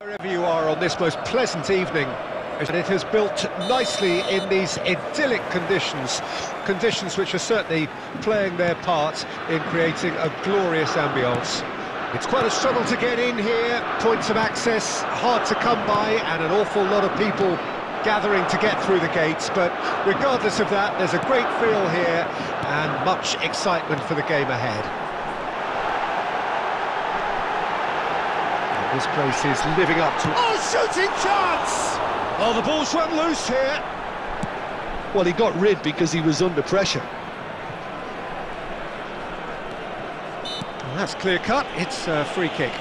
Wherever you are on this most pleasant evening, and it has built nicely in these idyllic conditions, conditions which are certainly playing their part in creating a glorious ambience. It's quite a struggle to get in here, points of access hard to come by, and an awful lot of people gathering to get through the gates, but regardless of that, there's a great feel here and much excitement for the game ahead. This place is living up to... Oh, shooting chance! Oh, the ball's run loose here. Well, he got rid because he was under pressure. Well, that's clear cut, it's a free kick.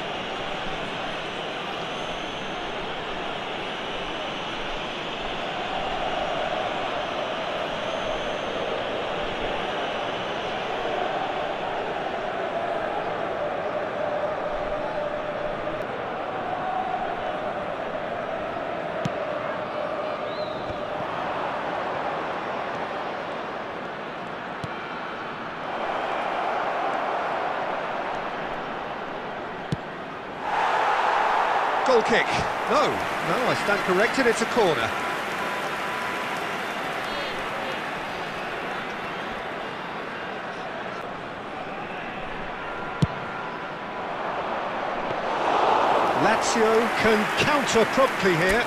Goal kick. No, no, I stand corrected, it's a corner. Lazio can counter promptly here.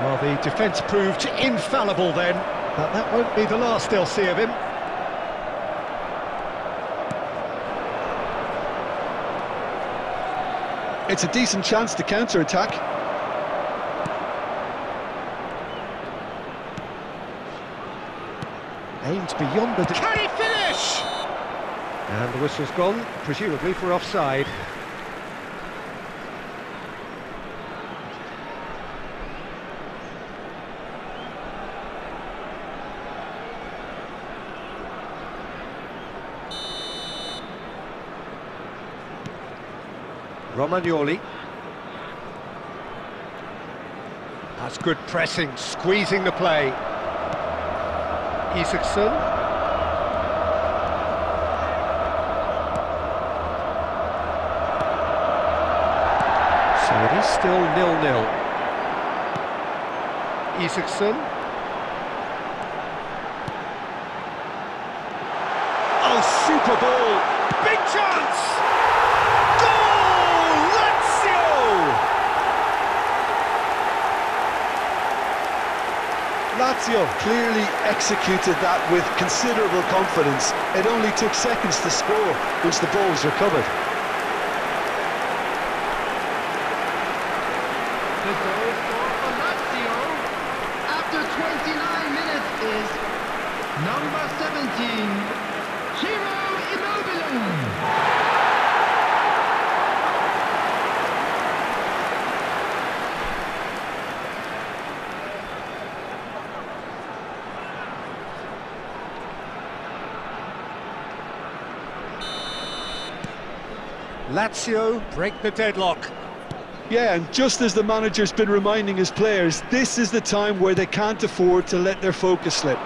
Well, the defence proved infallible then, but that won't be the last they'll see of him. It's a decent chance to counter-attack. Aims beyond the... Can he finish? And the whistle's gone, presumably for offside. Romagnoli. That's good pressing, squeezing the play. Isaksen. So it is still nil-nil. Isaksen. Oh, super ball! Big chance! Goal! Lazio! Lazio clearly executed that with considerable confidence. It only took seconds to score once the ball was recovered. The goal for Lazio after 29 minutes is number 17, Ciro Immobile. Lazio break the deadlock. Yeah, and just as the manager's been reminding his players, this is the time where they can't afford to let their focus slip.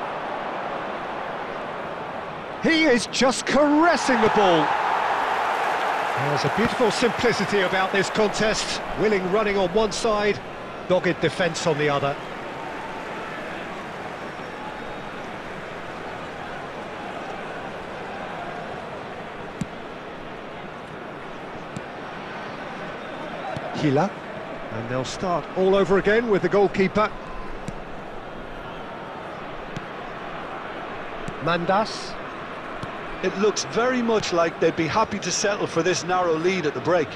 He is just caressing the ball. There's a beautiful simplicity about this contest. Willing running on one side, dogged defence on the other. Gila. And they'll start all over again with the goalkeeper. Mandas. It looks very much like they'd be happy to settle for this narrow lead at the break.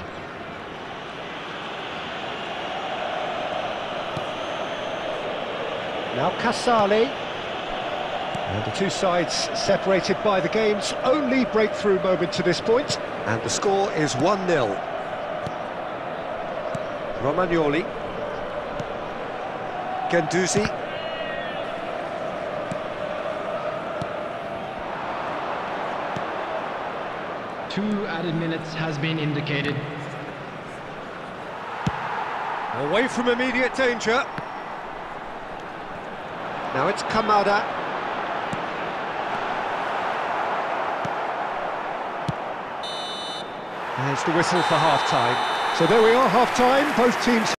Now Casale. And the two sides separated by the game's only breakthrough moment to this point. And the score is 1-0. Romagnoli. Guendouzi. Two added minutes has been indicated. Away from immediate danger. Now it's Kamada. There's the whistle for half-time. So there we are, half-time, both teams